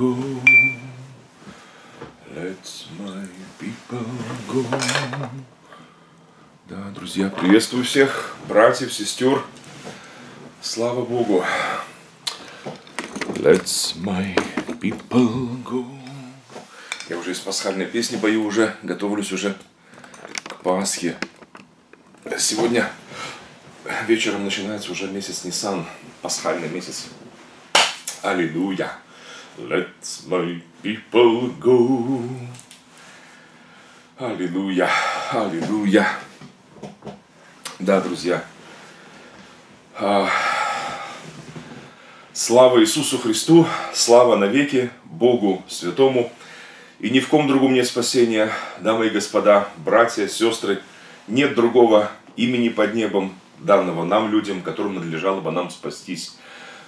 go. Let my people go. Да, друзья, приветствую всех, братьев, сестер. Слава Богу. Let my people go. Я уже из пасхальной песни бою уже, готовлюсь уже к Пасхе. Сегодня вечером начинается уже месяц Нисан, пасхальный месяц. Аллилуйя. Let my people go. Аллилуйя, аллилуйя. Да, друзья. А, слава Иисусу Христу, слава навеки Богу Святому. И ни в ком другом нет спасения, дамы и господа, братья, сестры. Нет другого имени под небом, данного нам, людям, которым надлежало бы нам спастись,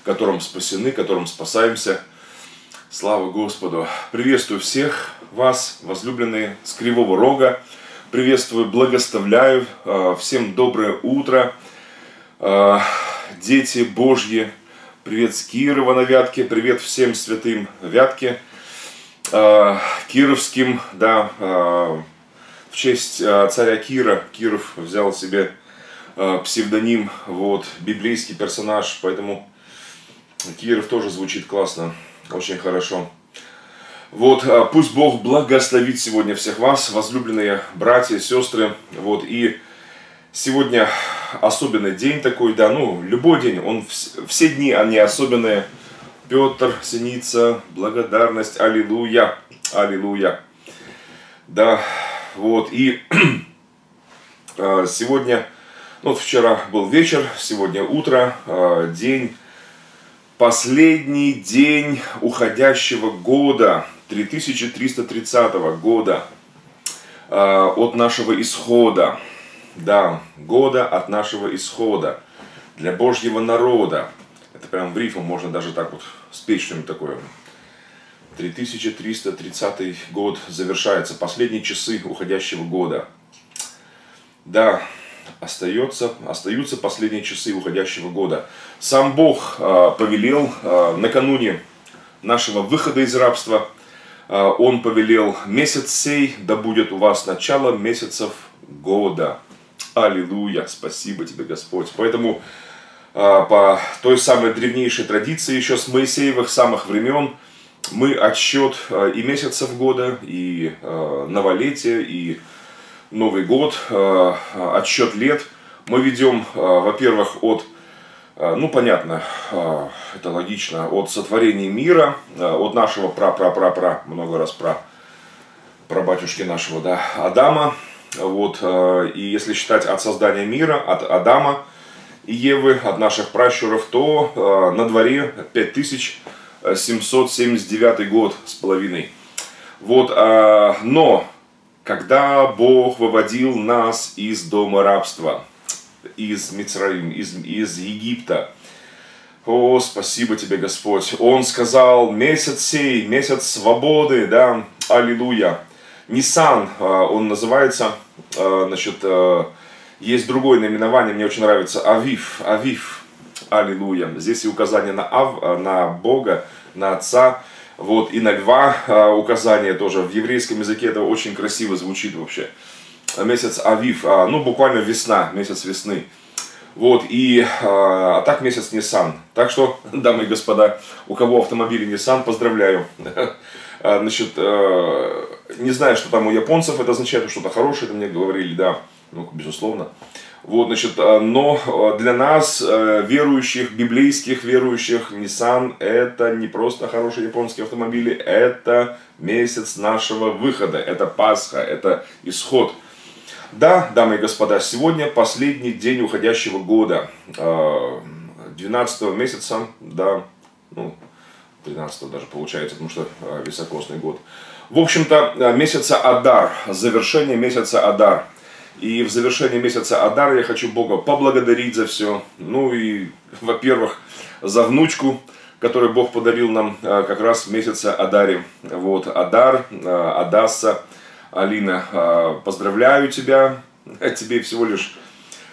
которым спасены, которым спасаемся. Слава Господу! Приветствую всех вас, возлюбленные с Кривого Рога. Приветствую, благоставляю. А, всем доброе утро. А, дети Божьи, привет с Кирова на Вятке, привет всем святым Вятке, а, Кировским, да, в честь царя Кира. Киров взял себе псевдоним, вот, библейский персонаж, поэтому Киров тоже звучит классно, очень хорошо. Вот, пусть Бог благословит сегодня всех вас, возлюбленные братья, сестры, вот, и сегодня особенный день такой, да, ну, любой день, он, все дни, они особенные. Петр, Синица, благодарность, аллилуйя, аллилуйя. Да, вот, и сегодня ну, вот вчера был вечер, сегодня утро, а, день, последний день уходящего года, 3330 года а, от нашего исхода. Да, года от нашего исхода для Божьего народа. Это прям в рифму можно даже так вот спеть что-нибудь такое. 3330 год завершается, последние часы уходящего года. Да, остается, остаются последние часы уходящего года. Сам Бог э, повелел э, накануне нашего выхода из рабства, э, Он повелел месяц сей, да будет у вас начало месяцев года. Аллилуйя, спасибо тебе, Господь. Поэтому по той самой древнейшей традиции, еще с Моисеевых самых времен, мы отсчет и месяцев года, и новолетия, и Новый год, э, отсчет лет. Мы ведем, э, во-первых, от, э, ну понятно, это логично, от сотворения мира, от нашего пра-пра-пра-пра, много раз про, про батюшки нашего, да, Адама. Вот, и если считать от создания мира, от Адама и Евы, от наших пращуров, то на дворе 5779 год с половиной. Вот, но когда Бог выводил нас из дома рабства, из Мицраим, из, из Египта, о, спасибо тебе, Господь. Он сказал, месяц сей, месяц свободы, да, аллилуйя. Нисан, а, он называется, а, значит, а, есть другое наименование, мне очень нравится, Авив, Авив, аллилуйя. Здесь и указание на, Ав, на Бога, на Отца, вот, и на льва а, указание тоже. В еврейском языке это очень красиво звучит вообще. Месяц Авив, а, ну буквально весна, месяц весны. Вот, и, а, а так месяц Nissan. Так что, дамы и господа, у кого автомобили Nissan, поздравляю. А, значит, а, не знаю, что там у японцев это означает, что-то хорошее, это мне говорили, да, ну, безусловно. Вот, значит, а, но а, для нас, э, верующих, библейских верующих, Nissan это не просто хорошие японские автомобили, это месяц нашего выхода, это Пасха, это исход. Да, дамы и господа, сегодня последний день уходящего года, 12 а, месяца, да, ну, 13 даже получается, потому что високосный год. В общем-то, месяца Адар, завершение месяца Адар – и в завершении месяца Адар я хочу Бога поблагодарить за все. Ну и, во-первых, за внучку, которую Бог подарил нам а, как раз в месяце Адаре. Вот, Адар, а, Адасса, Алина, а, поздравляю тебя. Тебе всего лишь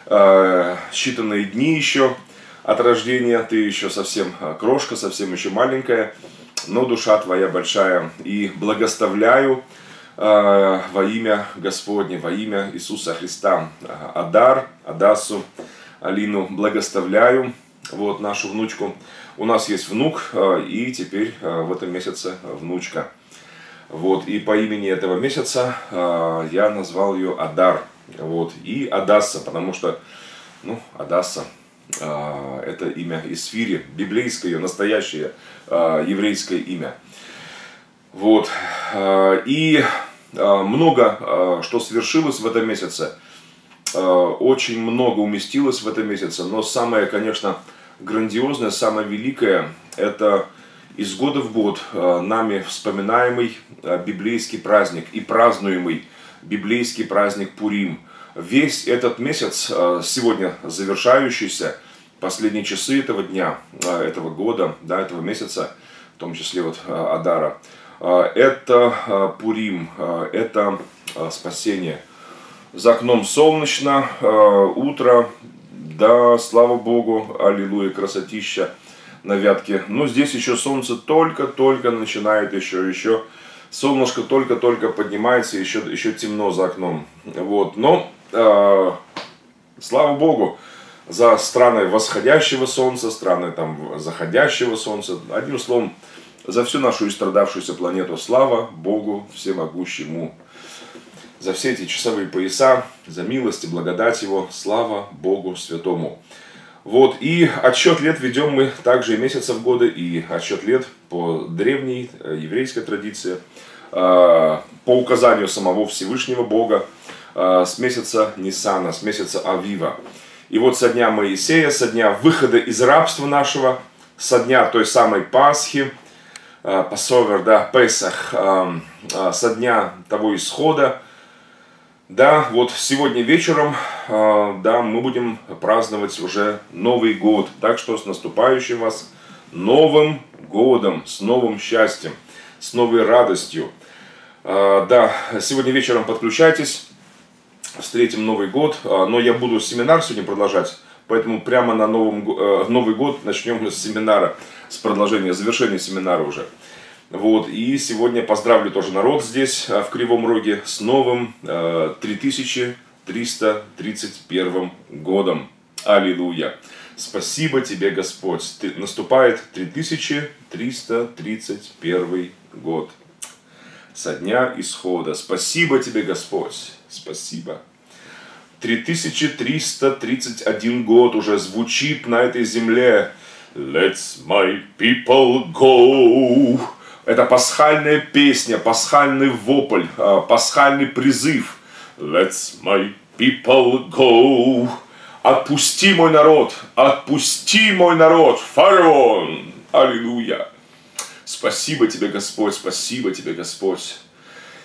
считанные дни еще от рождения. Ты еще совсем крошка, совсем еще маленькая. но душа твоя большая. И благоставляю во имя Господне, во имя Иисуса Христа. Адар, Адасу, Алину благоставляю, вот нашу внучку. У нас есть внук, э, и теперь в этом месяце внучка. Вот, и по имени этого месяца я назвал ее Адар. Вот, и Адасса, потому что, ну, Адасса, это имя Исфири, библейское, настоящее еврейское имя. Вот, и много что свершилось в этом месяце. Очень много уместилось в этом месяце, но самое, конечно, грандиозное, самое великое, это из года в год нами вспоминаемый библейский праздник и празднуемый библейский праздник Пурим. Весь этот месяц, сегодня завершающийся, последние часы этого дня, этого года, да, этого месяца, в том числе вот Адара, это Пурим, это спасение. За окном солнечно, утро, да, слава Богу, аллилуйя, красотища на вятке. Но здесь еще солнце только-только начинает еще, еще солнышко только-только поднимается, еще, еще темно за окном. Вот, но э, слава Богу за страны восходящего солнца, страны там заходящего солнца. Одним словом, за всю нашу истрадавшуюся планету слава Богу всемогущему за все эти часовые пояса, за милость и благодать Его. Слава Богу Святому. Вот, и отсчет лет ведем мы также и месяцев года, и отсчет лет по древней э, еврейской традиции, э, по указанию самого Всевышнего Бога, э, с месяца Нисана, с месяца Авива. И вот со дня Моисея, со дня выхода из рабства нашего, со дня той самой Пасхи, Пасовер, да, Песах, со дня того исхода, да, вот сегодня вечером, а, да, мы будем праздновать уже Новый год. Так что с наступающим вас Новым годом, с новым счастьем, с новой радостью. Да, сегодня вечером подключайтесь, встретим Новый год. Но я буду семинар сегодня продолжать, поэтому прямо на новом, э, Новый год начнем с семинара, с продолжения, завершения семинара уже. Вот, и сегодня поздравлю тоже народ здесь, а, в Кривом Роге, с новым 3331 а, годом. Аллилуйя! Спасибо тебе, Господь! Наступает 3331 год со дня исхода. Спасибо тебе, Господь! Спасибо! 3331 год уже звучит на этой земле. Let's my people go. Это пасхальная песня, пасхальный вопль, а, пасхальный призыв. Let's my people go. Отпусти мой народ, отпусти мой народ, фараон. Аллилуйя. Спасибо тебе, Господь, спасибо тебе, Господь.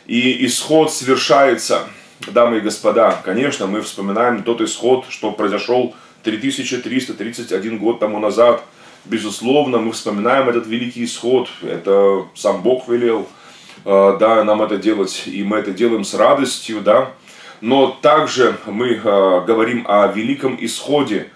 И исход совершается, дамы и господа. Конечно, мы вспоминаем тот исход, что произошел 3331 год тому назад – безусловно, мы вспоминаем этот великий исход. Это сам Бог велел, э, да, нам это делать, и мы это делаем с радостью, да. Но также мы э, говорим о великом исходе,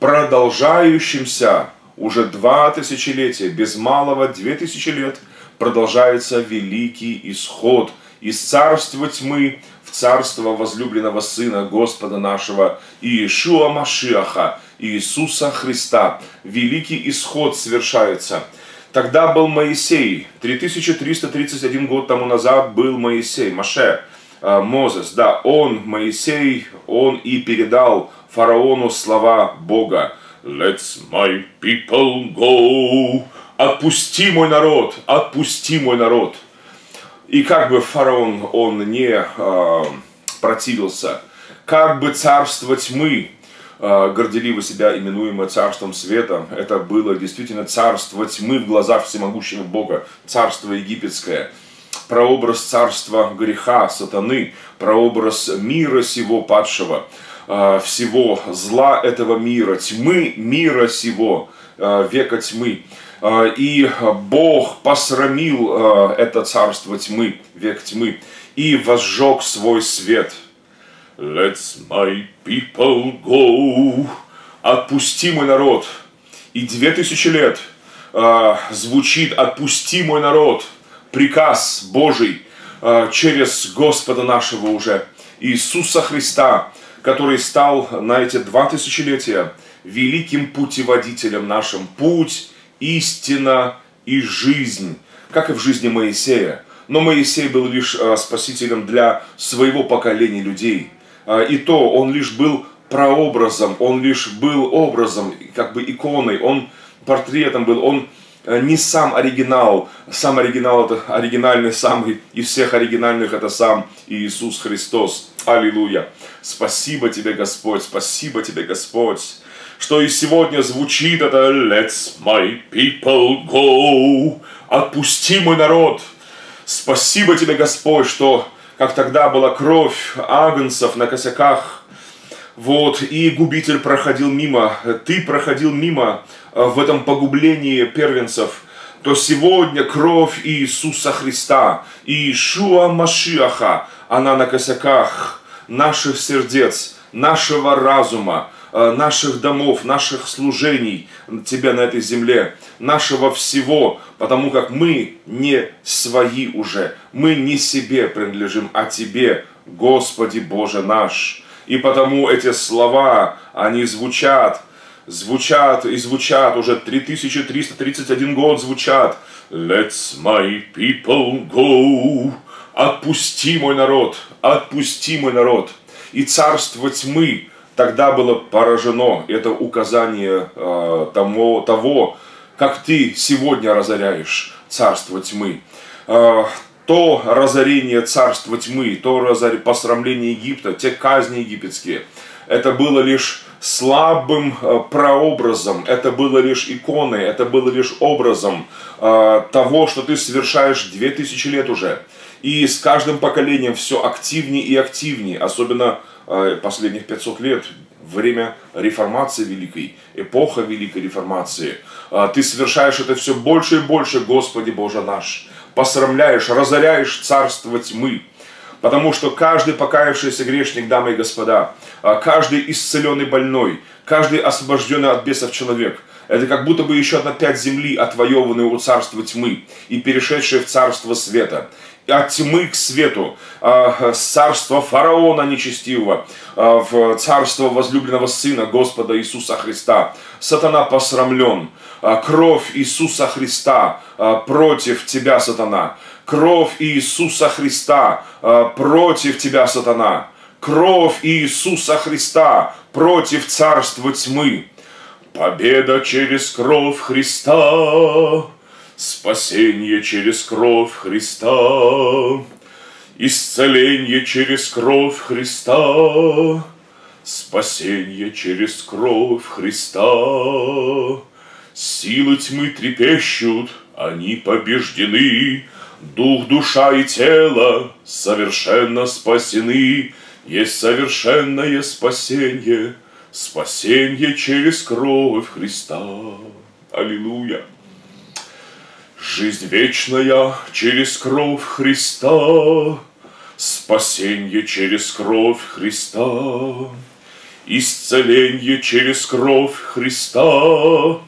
продолжающемся уже два тысячелетия, без малого две тысячи лет продолжается великий исход из царства тьмы царство возлюбленного Сына Господа нашего Иешуа Машиаха, Иисуса Христа. Великий исход совершается. Тогда был Моисей, 3331 год тому назад был Моисей, Маше, э, Мозес, да, он, Моисей, он и передал фараону слова Бога. Let's my people go. Отпусти мой народ, отпусти мой народ. И как бы фараон, он не э, противился, как бы царство тьмы Э, горделиво себя именуемое царством света. Это было действительно царство тьмы в глазах всемогущего Бога, царство египетское. Прообраз царства греха, сатаны, прообраз мира сего падшего, э, всего зла этого мира, тьмы мира сего, века тьмы. И Бог посрамил это царство тьмы, век тьмы, и возжег свой свет – Let my people go. Отпусти мой народ. И две тысячи лет э, звучит «Отпусти мой народ», приказ Божий э, через Господа нашего уже, Иисуса Христа, который стал на эти два тысячелетия великим путеводителем нашим. Путь, истина и жизнь, как и в жизни Моисея. Но Моисей был лишь э, спасителем для своего поколения людей. Э, и то он лишь был прообразом, он лишь был образом, как бы иконой, он портретом был, он э, не сам оригинал, сам оригинал это оригинальный самый из всех оригинальных это сам Иисус Христос. Аллилуйя. Спасибо тебе, Господь, спасибо тебе, Господь, что и сегодня звучит это Let's my people go. Отпусти мой народ. Спасибо тебе, Господь, что как тогда была кровь агнцев на косяках, вот, и губитель проходил мимо, ты проходил мимо э, в этом погублении первенцев, то сегодня кровь Иисуса Христа, Иешуа Машиаха, она на косяках наших сердец, нашего разума, наших домов, наших служений Тебя на этой земле, нашего всего, потому как мы не свои уже, мы не себе принадлежим, а Тебе, Господи Боже наш. И потому эти слова, они звучат, звучат и звучат, уже 3331 год звучат. Let's my people go. Отпусти мой народ, отпусти мой народ. И царство тьмы тогда было поражено. Это указание э, тому, того, как ты сегодня разоряешь царство тьмы. Э, то разорение царства тьмы, то разор... посрамление Египта, те казни египетские, это было лишь слабым э, прообразом, это было лишь иконой, это было лишь образом э, того, что ты совершаешь две тысячи лет уже. И с каждым поколением все активнее и активнее, особенно последних 500 лет, время реформации великой, эпоха великой реформации. Э, ты совершаешь это все больше и больше, Господи Боже наш посрамляешь, разоряешь царство тьмы. Потому что каждый покаявшийся грешник, дамы и господа, а, каждый исцеленный больной, каждый освобожденный от бесов человек, это как будто бы еще одна пять земли, отвоеванные у царства тьмы и перешедшие в царство света от тьмы к свету, а, с царства фараона нечестивого, а, в царство возлюбленного Сына Господа Иисуса Христа. Сатана посрамлен. А, кровь Иисуса Христа против тебя, сатана. Кровь Иисуса Христа против тебя, сатана. Кровь Иисуса Христа против царства тьмы. Победа через кровь Христа Спасение через кровь Христа, Исцеление через кровь Христа, Спасение через кровь Христа. Силы тьмы трепещут, они побеждены, Дух, душа и тело совершенно спасены, Есть совершенное спасение, Спасение через кровь Христа. Аллилуйя! Жизнь вечная через кровь Христа, Спасение через кровь Христа, Исцеление через кровь Христа,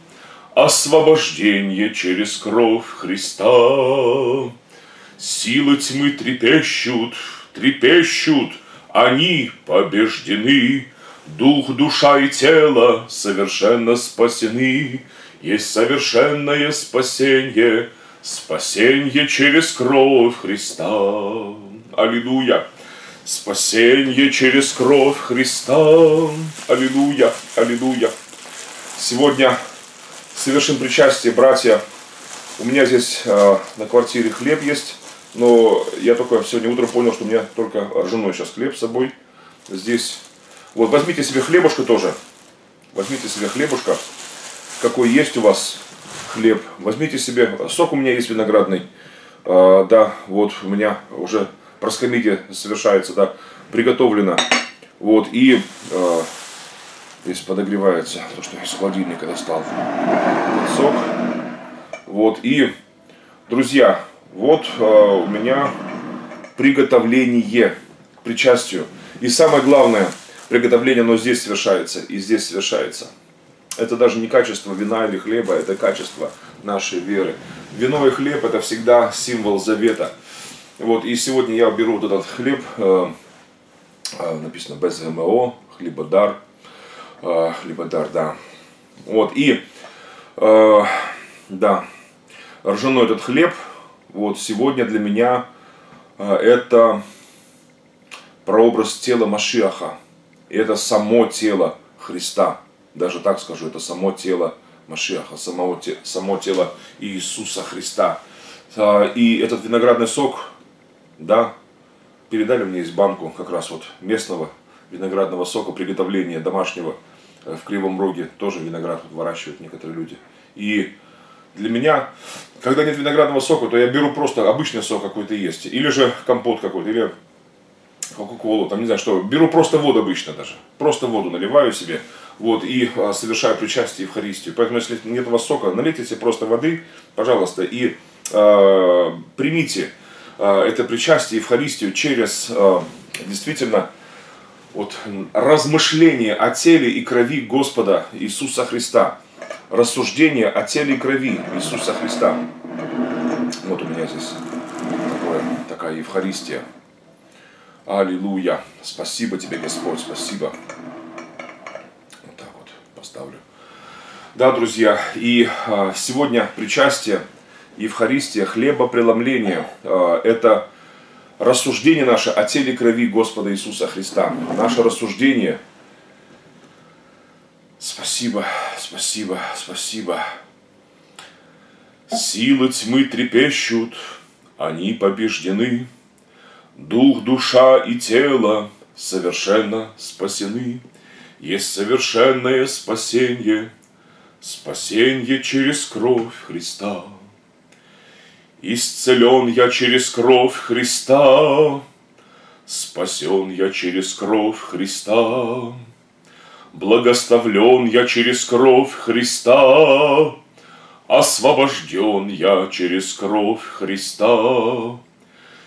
Освобождение через кровь Христа. Силы тьмы трепещут, трепещут, Они побеждены, Дух, душа и тело совершенно спасены, есть совершенное спасение, спасение через кровь Христа. Аллилуйя! Спасение через кровь Христа. Аллилуйя! Аллилуйя! Сегодня совершим причастие, братья. У меня здесь э, на квартире хлеб есть, но я только сегодня утром понял, что у меня только женой сейчас хлеб с собой. Здесь. Вот, возьмите себе хлебушка тоже. Возьмите себе хлебушка какой есть у вас хлеб. Возьмите себе, сок у меня есть виноградный. А, да, вот у меня уже проскомидия совершается, да, приготовлено. Вот, и а, здесь подогревается, то, что из холодильника достал. Сок. Вот, и, друзья, вот а, у меня приготовление к причастию. И самое главное, приготовление, оно здесь совершается и здесь совершается. Это даже не качество вина или хлеба, это качество нашей веры. Вино и хлеб это всегда символ завета. Вот, и сегодня я беру вот этот хлеб, э, э, написано без ГМО, хлебодар, э, хлебодар, да. Вот, и, э, да, ржаной этот хлеб, вот, сегодня для меня э, это прообраз тела Машиаха. Это само тело Христа. Даже так скажу, это само тело Машиаха, само, само тело Иисуса Христа. А, и этот виноградный сок, да, передали мне из банку как раз вот местного виноградного сока, приготовления домашнего э, в Кривом Роге. Тоже виноград выращивают некоторые люди. И для меня, когда нет виноградного сока, то я беру просто обычный сок какой-то есть. Или же компот какой-то, или Кока-Колу, там не знаю что, беру просто воду обычно даже, просто воду наливаю себе, вот, и а, совершаю причастие Евхаристию. Поэтому, если нет у вас сока, налейте себе просто воды, пожалуйста, и э, примите э, это причастие Евхаристию через э, действительно вот, размышление о теле и крови Господа Иисуса Христа. Рассуждение о теле и крови Иисуса Христа. Вот у меня здесь такое, такая Евхаристия. Аллилуйя. Спасибо тебе, Господь, спасибо. Вот так вот поставлю. Да, друзья, и а, сегодня причастие, Евхаристия, хлебопреломление, а, это рассуждение наше о теле крови Господа Иисуса Христа. Наше рассуждение. Спасибо, спасибо, спасибо. Силы тьмы трепещут, они побеждены. Дух, душа и тело совершенно спасены. Есть совершенное спасение, спасение через кровь Христа. Исцелен я через кровь Христа, Спасен я через кровь Христа, Благословлен я через кровь Христа, Освобожден я через кровь Христа.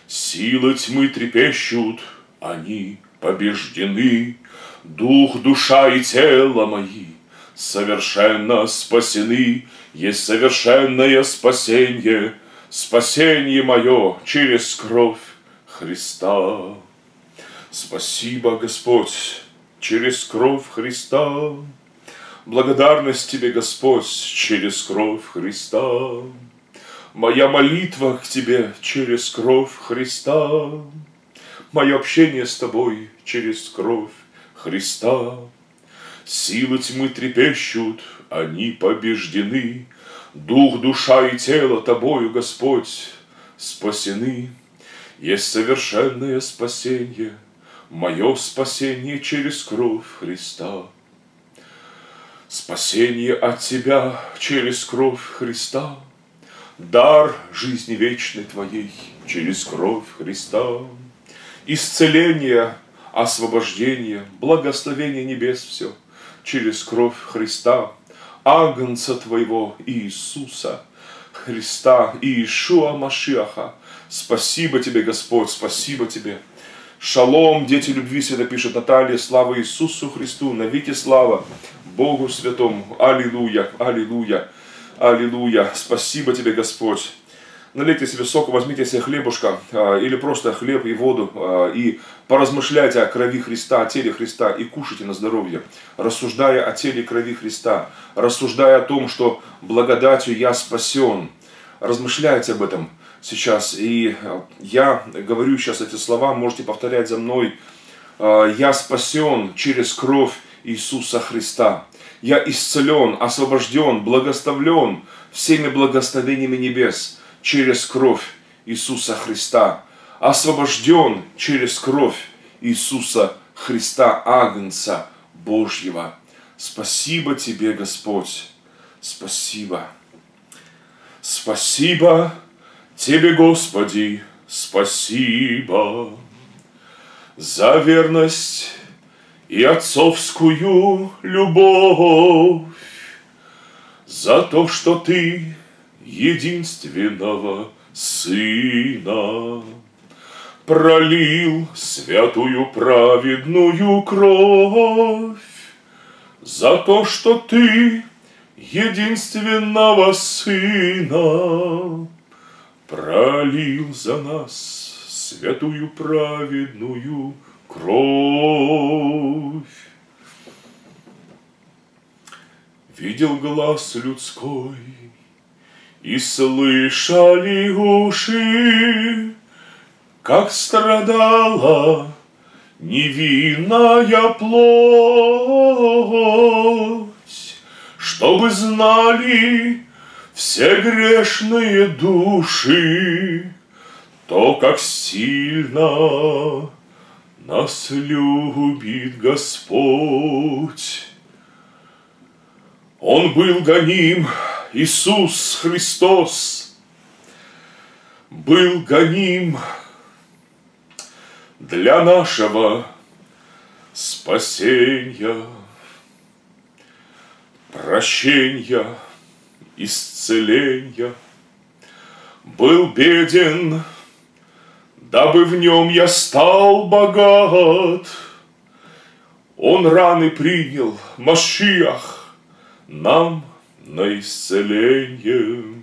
Силы тьмы трепещут, они побеждены, Дух, душа и тело мои совершенно спасены, Есть совершенное спасение, спасение мое через кровь Христа. Спасибо, Господь, через кровь Христа. Благодарность Тебе, Господь, через кровь Христа. Моя молитва к Тебе через кровь Христа, Мое общение с Тобой через кровь Христа. Силы тьмы трепещут, они побеждены, Дух, душа и тело Тобою, Господь, спасены. Есть совершенное спасение, Мое спасение через кровь Христа. Спасение от Тебя через кровь Христа — дар жизни вечной Твоей через кровь Христа, исцеление, освобождение, благословение небес все через кровь Христа, Агнца Твоего Иисуса, Христа, Иешуа Машиаха. Спасибо Тебе, Господь, спасибо Тебе. Шалом, дети любви, свято пишет Наталья, слава Иисусу Христу, навеки слава Богу Святому. Аллилуйя, аллилуйя. Аллилуйя. Спасибо тебе, Господь. Налейте себе соку, возьмите себе хлебушка а, или просто хлеб и воду а, и поразмышляйте о крови Христа, о теле Христа и кушайте на здоровье, рассуждая о теле и крови Христа, рассуждая о том, что благодатью я спасен. Размышляйте об этом сейчас. И а, я говорю сейчас эти слова, можете повторять за мной. Я спасен через кровь Иисуса Христа я исцелен, освобожден, благословлен всеми благословениями небес через кровь Иисуса Христа, освобожден через кровь Иисуса Христа, Агнца Божьего. Спасибо Тебе, Господь, спасибо. Спасибо Тебе, Господи, спасибо за верность и отцовскую любовь за то, что ты единственного сына пролил святую праведную кровь за то, что ты единственного Сына пролил за нас святую праведную кровь. Видел глаз людской, и слышали уши, как страдала невинная плоть, чтобы знали все грешные души, то, как сильно нас любит Господь. Он был гоним, Иисус Христос, был гоним для нашего спасения, прощения, исцеления. Был беден, дабы в нем я стал богат. Он раны принял, Машиах, нам на исцеление.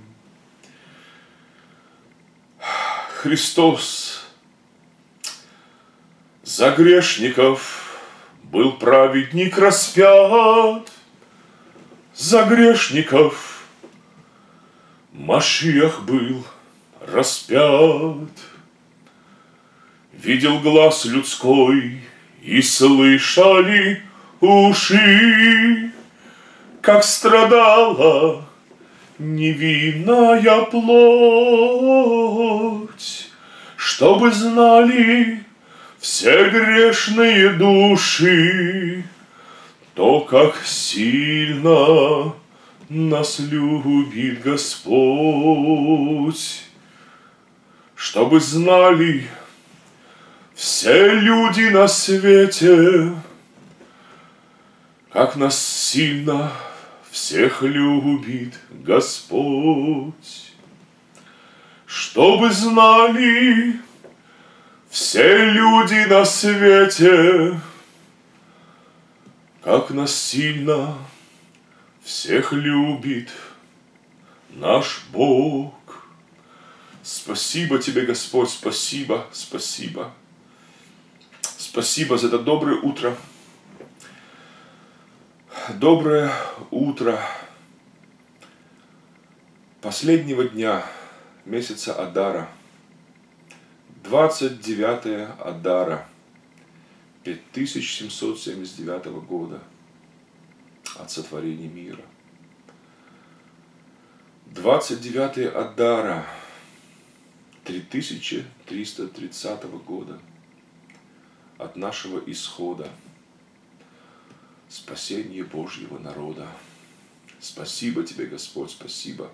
Христос за грешников был праведник распят, за грешников Машиах был распят. Видел глаз людской и слышали уши, Как страдала невинная плоть, Чтобы знали все грешные души, то, как сильно нас любит Господь, чтобы знали все люди на свете, как нас сильно всех любит Господь, чтобы знали все люди на свете, как нас сильно всех любит наш Бог. Спасибо тебе, Господь, спасибо, спасибо. Спасибо за это доброе утро. Доброе утро. Последнего дня месяца Адара – 29 Адара 5779 года от сотворения мира. 29 Адара 3330 года от нашего исхода, спасения Божьего народа. Спасибо тебе, Господь, спасибо.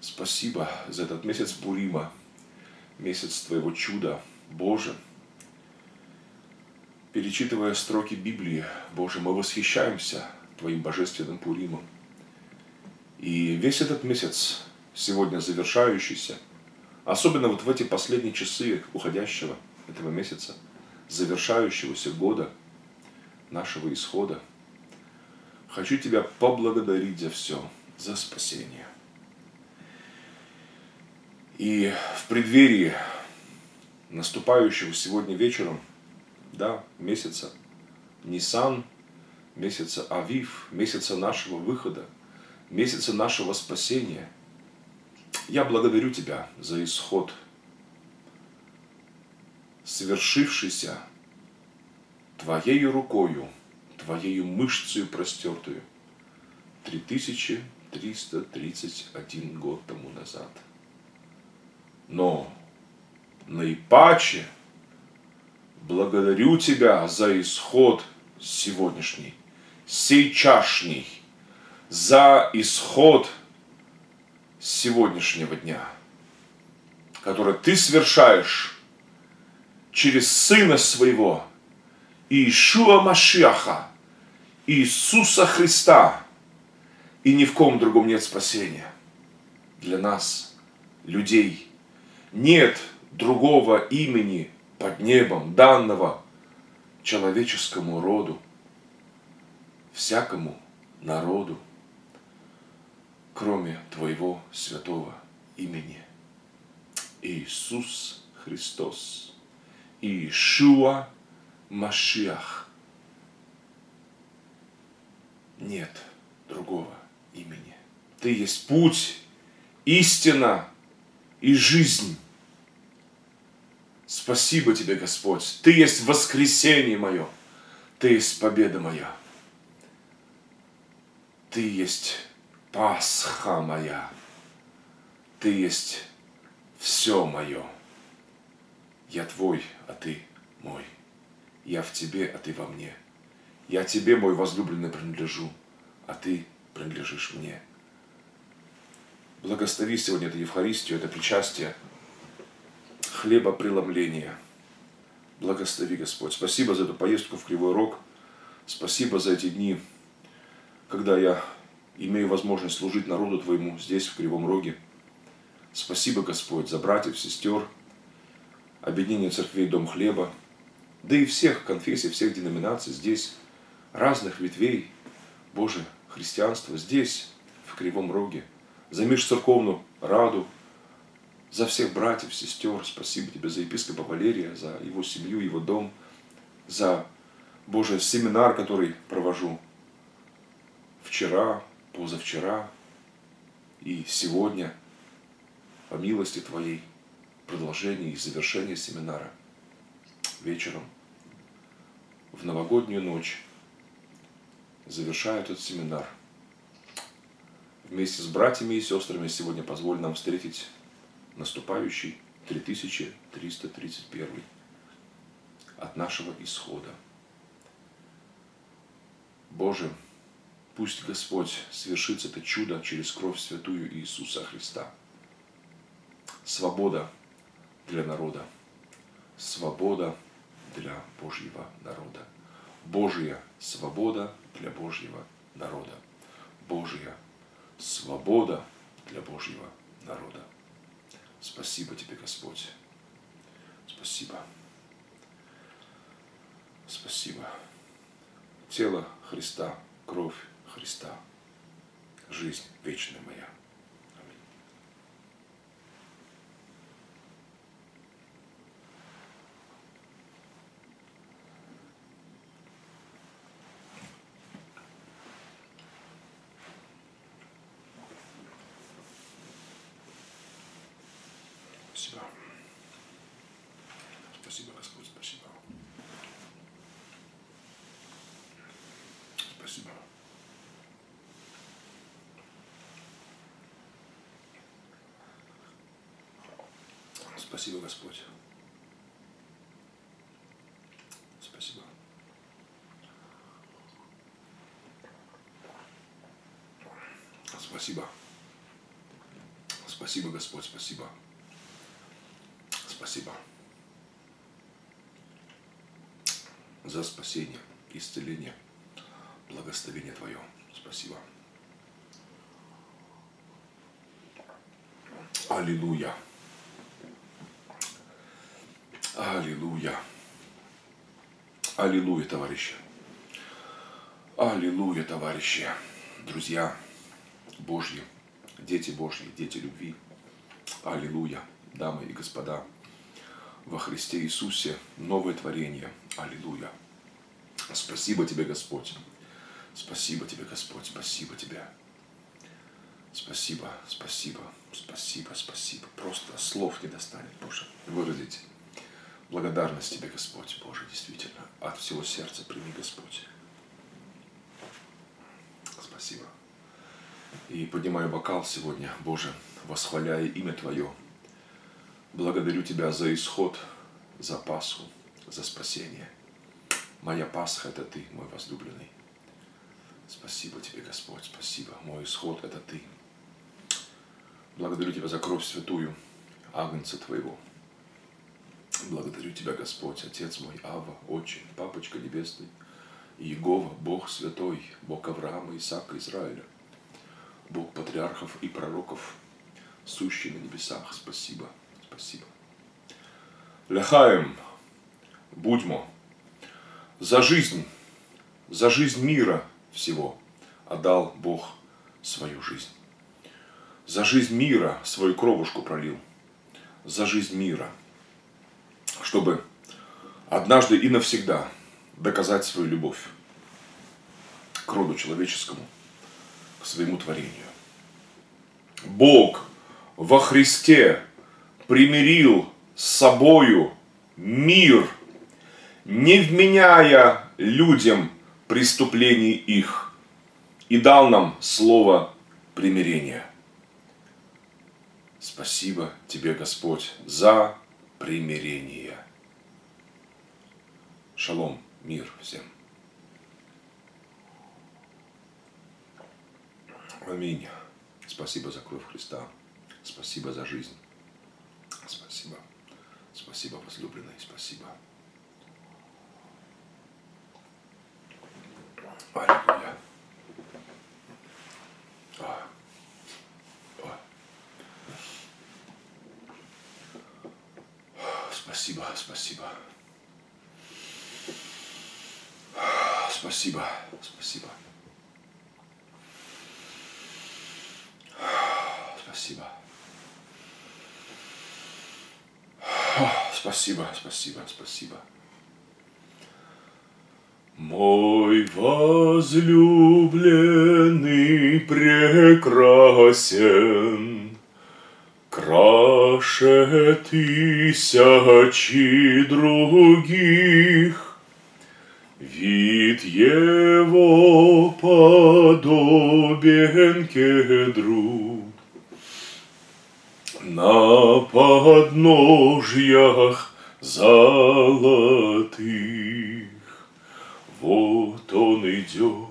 Спасибо за этот месяц Бурима, месяц Твоего чуда, Боже. Перечитывая строки Библии, Боже, мы восхищаемся Твоим божественным Пуримом. И весь этот месяц, сегодня завершающийся, особенно вот в эти последние часы уходящего этого месяца, завершающегося года, нашего исхода, хочу Тебя поблагодарить за все, за спасение – и в преддверии наступающего сегодня вечером, да, месяца Нисан, месяца Авив, месяца нашего выхода, месяца нашего спасения, я благодарю Тебя за исход, совершившийся Твоей рукою, Твоею мышцей простертую 3331 год тому назад – но наипаче благодарю Тебя за исход сегодняшний, сейчасшний, за исход сегодняшнего дня, который Ты совершаешь через Сына Своего, Иешуа Машиаха, Иисуса Христа, и ни в ком другом нет спасения для нас, людей – нет другого имени под небом, данного человеческому роду. всякому народу, кроме Твоего святого имени. Иисус Христос, Иешуа Машиах. Нет другого имени. Ты есть путь, истина и жизнь. Спасибо тебе, Господь. Ты есть воскресение мое. Ты есть победа моя. Ты есть Пасха моя. Ты есть все мое. Я твой, а ты мой. Я в тебе, а ты во мне. Я тебе, мой возлюбленный, принадлежу, а ты принадлежишь мне. Благослови сегодня эту Евхаристию, это причастие, хлеба преломления. Благослови, Господь. Спасибо за эту поездку в Кривой Рог. Спасибо за эти дни, когда я имею возможность служить народу Твоему здесь, в Кривом Роге. Спасибо, Господь, за братьев, сестер, объединение церквей Дом Хлеба, да и всех конфессий, всех деноминаций здесь, разных ветвей, Боже, христианства здесь, в Кривом Роге, за межцерковную раду, за всех братьев, сестер. Спасибо тебе за епископа Валерия, за его семью, его дом, за, Боже, семинар, который провожу вчера, позавчера и сегодня, по милости Твоей, продолжение и завершение семинара вечером в новогоднюю ночь завершаю этот семинар. Вместе с братьями и сестрами сегодня позволь нам встретить наступающий 3331 от нашего исхода. Боже, пусть Господь свершится это чудо через кровь святую Иисуса Христа. Свобода для народа. Свобода для Божьего народа. Божья свобода для Божьего народа. Божья свобода для Божьего народа. Спасибо тебе, Господь. Спасибо. Спасибо. Тело Христа, кровь Христа, жизнь вечная моя. Спасибо. Спасибо, Господь, спасибо. Спасибо. Спасибо, Господь. Спасибо. Спасибо. Спасибо, Господь, спасибо. Спасибо за спасение, исцеление, благословение Твое. Спасибо. Аллилуйя. Аллилуйя. Аллилуйя, товарищи. Аллилуйя, товарищи. Друзья Божьи, дети Божьи, дети любви. Аллилуйя, дамы и господа во Христе Иисусе новое творение. Аллилуйя. Спасибо тебе, Господь. Спасибо тебе, Господь. Спасибо тебе. Спасибо, спасибо, спасибо, спасибо. Просто слов не достанет, Боже, выразить благодарность тебе, Господь, Боже, действительно. От всего сердца прими, Господь. Спасибо. И поднимаю бокал сегодня, Боже, восхваляя имя Твое, Благодарю Тебя за исход, за Пасху, за спасение. Моя Пасха – это Ты, мой возлюбленный. Спасибо Тебе, Господь, спасибо. Мой исход – это Ты. Благодарю Тебя за кровь святую, Агнца Твоего. Благодарю Тебя, Господь, Отец мой, Ава, Отче, Папочка Небесный, Иегова, Бог Святой, Бог Авраама, Исаака, Израиля, Бог патриархов и пророков, сущий на небесах. Спасибо. Спасибо. Ляхаем, будьмо, за жизнь, за жизнь мира всего отдал Бог свою жизнь. За жизнь мира свою кровушку пролил. За жизнь мира. Чтобы однажды и навсегда доказать свою любовь к роду человеческому, к своему творению. Бог во Христе примирил с собою мир, не вменяя людям преступлений их, и дал нам слово примирения. Спасибо тебе, Господь, за примирение. Шалом, мир всем. Аминь. Спасибо за кровь Христа. Спасибо за жизнь. Спасибо. Спасибо, возлюбленный. Спасибо. Аллилуйя. Спасибо, спасибо. Спасибо, спасибо. Спасибо. Спасибо, спасибо, спасибо. Мой возлюбленный прекрасен, Краше тысячи других, Вид его подобен кедру. На подножьях золотых. Вот он идет,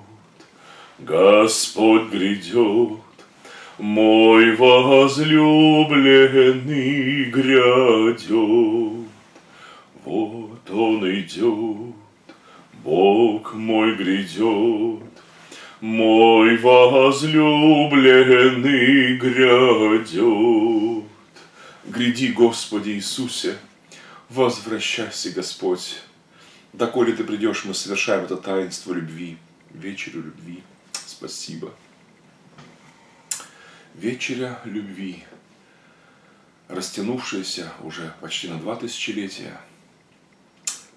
Господь грядет, мой возлюбленный грядет. Вот он идет, Бог мой грядет, мой возлюбленный грядет. Гряди, Господи Иисусе, возвращайся, Господь, Доколе ты придешь, мы совершаем это таинство любви, вечерю любви. Спасибо. Вечеря любви, растянувшаяся уже почти на два тысячелетия.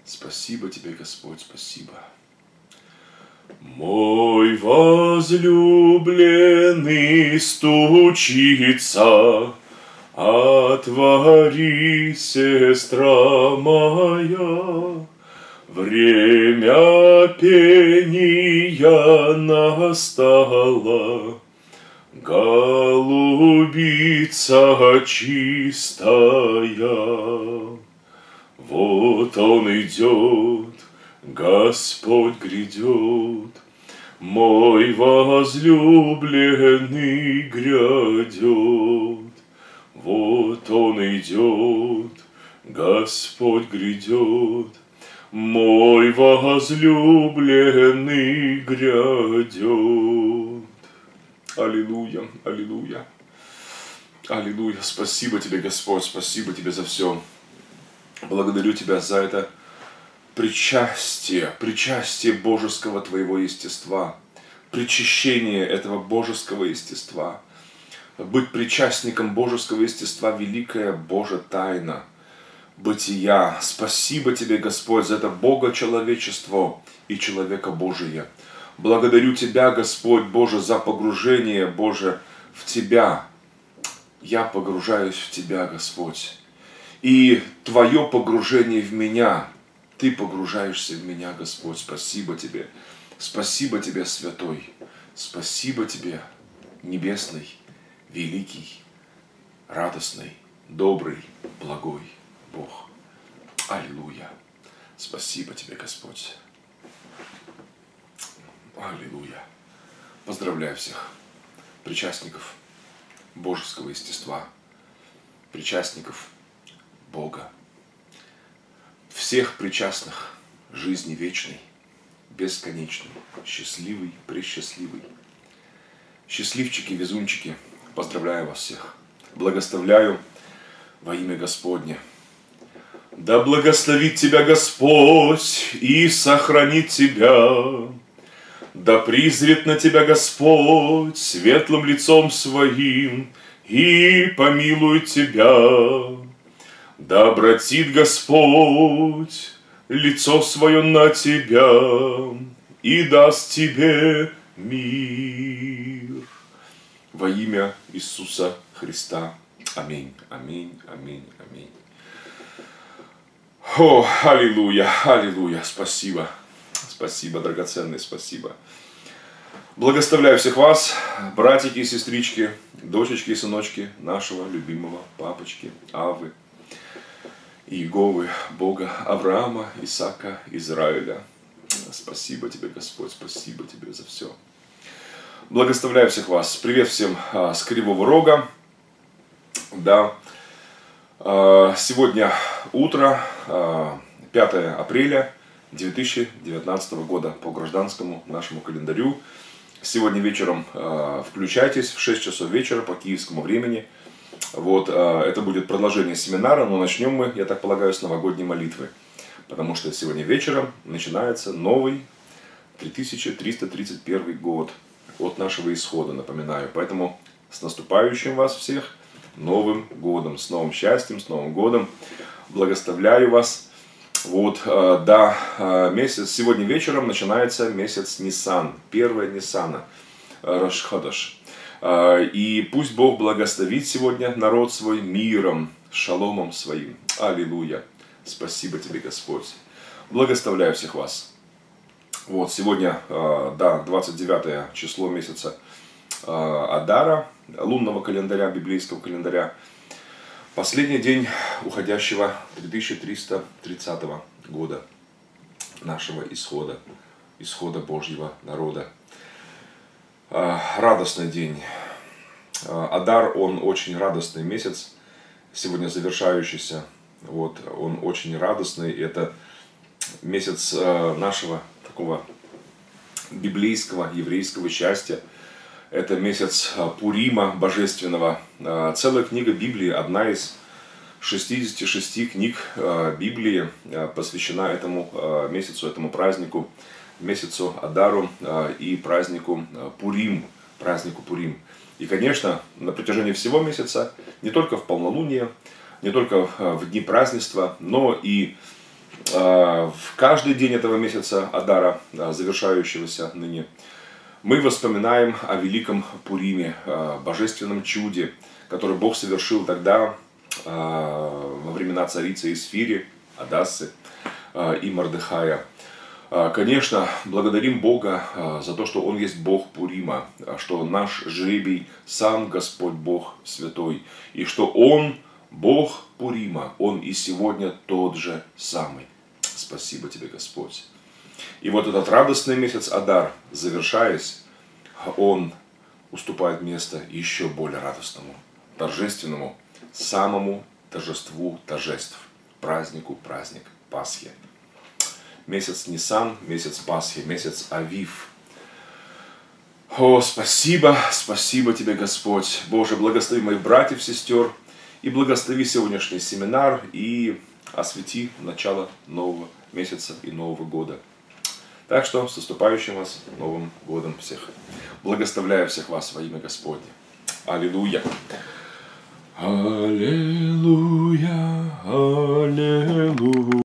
Спасибо тебе, Господь, спасибо. Мой возлюбленный стучится, Отвори, сестра моя, Время пения настало, Голубица чистая. Вот он идет, Господь грядет, Мой возлюбленный грядет. Вот он идет, Господь грядет, мой возлюбленный грядет. Аллилуйя, аллилуйя. Аллилуйя. Спасибо тебе, Господь, спасибо тебе за все. Благодарю тебя за это причастие, причастие божеского твоего естества, причащение этого божеского естества. Быть причастником божеского естества – великая Божья тайна – бытия. Спасибо тебе, Господь, за это Бога человечество и человека Божия. Благодарю Тебя, Господь Боже, за погружение, Боже, в Тебя. Я погружаюсь в Тебя, Господь. И Твое погружение в меня, Ты погружаешься в меня, Господь. Спасибо Тебе. Спасибо Тебе, Святой. Спасибо Тебе, Небесный, Великий, Радостный, Добрый, Благой. Бог. Аллилуйя. Спасибо тебе, Господь. Аллилуйя. Поздравляю всех причастников божеского естества, причастников Бога, всех причастных жизни вечной, бесконечной, счастливый, пресчастливый. Счастливчики, везунчики, поздравляю вас всех. Благословляю во имя Господне – да благословит тебя Господь и сохранит тебя. Да призрит на тебя Господь светлым лицом своим и помилует тебя. Да обратит Господь лицо свое на тебя и даст тебе мир. Во имя Иисуса Христа. Аминь, аминь, аминь, аминь. О, аллилуйя, аллилуйя, спасибо, спасибо, драгоценный, спасибо. Благословляю всех вас, братики и сестрички, дочечки и сыночки нашего любимого папочки Авы, Иеговы, Бога Авраама, Исаака, Израиля. Спасибо тебе, Господь, спасибо тебе за все. Благословляю всех вас. Привет всем а, с Кривого Рога. Да, а, сегодня утро, а, 5 апреля 2019 года по гражданскому нашему календарю. Сегодня вечером а, включайтесь в 6 часов вечера по киевскому времени. Вот, а, это будет продолжение семинара, но начнем мы, я так полагаю, с новогодней молитвы. Потому что сегодня вечером начинается новый 3331 год от нашего исхода, напоминаю. Поэтому с наступающим вас всех Новым годом, с новым счастьем, с Новым годом. Благословляю вас. Вот, э, да, э, месяц, сегодня вечером начинается месяц Нисан, первая Нисана, э, Рашхадаш. И пусть Бог благословит сегодня народ свой миром, шаломом своим. Аллилуйя. Спасибо тебе, Господь. Благословляю всех вас. Вот, сегодня, да, 29 число месяца Адара, лунного календаря, библейского календаря. Последний день уходящего 2330 года нашего исхода, исхода Божьего народа. А, радостный день. А, Адар, он очень радостный месяц, сегодня завершающийся. Вот, он очень радостный. Это месяц а, нашего такого библейского, еврейского счастья – это месяц а, Пурима Божественного. А, целая книга Библии, одна из 66 книг а, Библии посвящена этому месяцу, этому празднику, месяцу Адару и празднику Пурим, празднику Пурим. И, конечно, на протяжении всего месяца, не только в полнолуние, не только в дни празднества, но и в каждый день этого месяца Адара, завершающегося ныне, мы воспоминаем о великом Пуриме, божественном чуде, который Бог совершил тогда а, во времена царицы Исфири, Адассы а, и Мардыхая. А, конечно, благодарим Бога за то, что Он есть Бог Пурима, что наш жребий сам Господь Бог Святой, и что Он Бог Пурима, Он и сегодня тот же самый. Спасибо тебе, Господь. И вот этот радостный месяц Адар, завершаясь, он уступает место еще более радостному, торжественному, самому торжеству торжеств, празднику праздник Пасхи. Месяц Нисан, месяц Пасхи, месяц Авив. О, спасибо, спасибо тебе, Господь. Боже, благослови моих братьев, сестер, и благослови сегодняшний семинар, и освети начало нового месяца и нового года – так что с наступающим вас Новым Годом всех. Благословляю всех вас во имя Господне. Аллилуйя. Аллилуйя, аллилуйя.